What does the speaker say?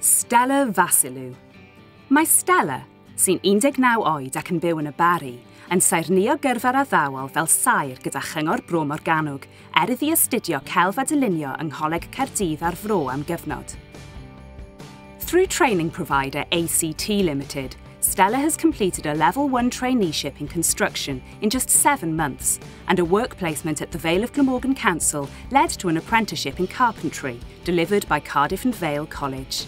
Stella Vasilou. Mae Stella, sy'n 19 oed ac yn byw yn y bari, yn saernio gyrfa'r addawol fel sair gyda chyngor Bro Morganwg er iddi astudio celf a dylunio yng Ngholeg Cerdydd ar Fro am gyfnod. Through training provider ACT Limited, Stella has completed a Level 1 traineeship in construction in just seven months, and a work placement at the Vale of Glamorgan Council led to an apprenticeship in carpentry, delivered by Cardiff and Vale College.